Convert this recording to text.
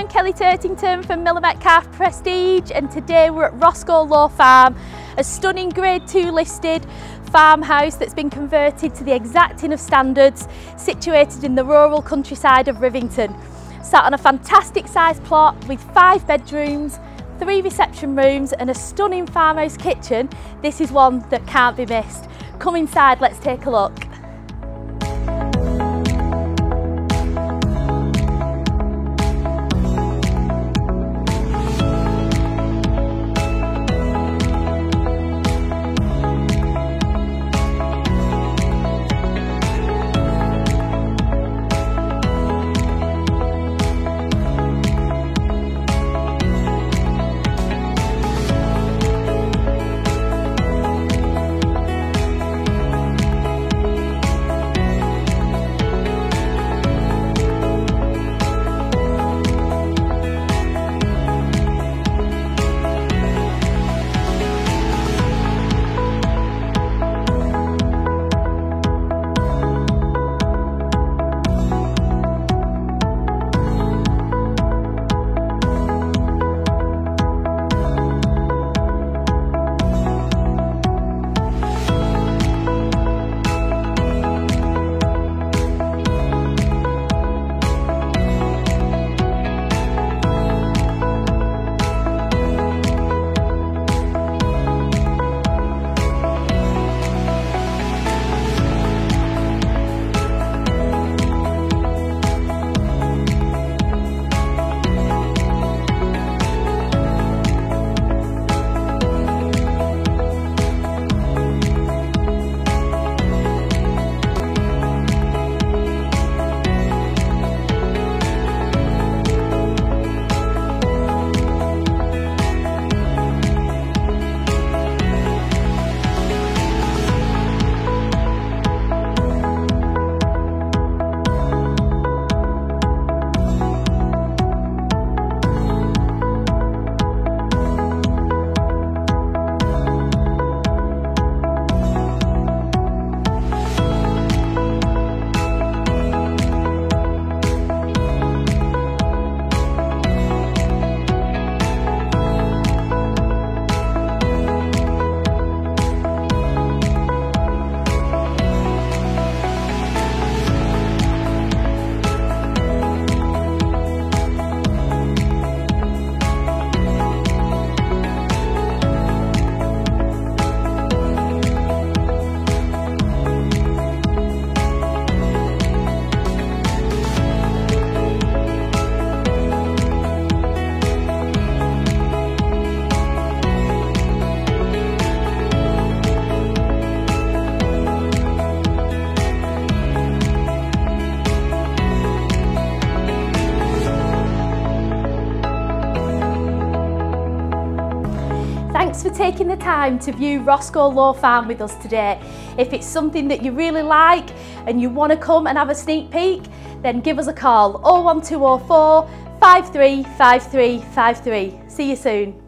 I'm Kelly Turtington from Miller Metcalfe Prestige and today we're at Roscoe Lowe Farm, a stunning grade 2 listed farmhouse that's been converted to the exacting of standards situated in the rural countryside of Rivington. Sat on a fantastic sized plot with five bedrooms, three reception rooms and a stunning farmhouse kitchen, this is one that can't be missed. Come inside, let's take a look. For taking the time to view Roscoe Lowe Farm with us today. If it's something that you really like and you want to come and have a sneak peek, then give us a call 01204 535353. See you soon.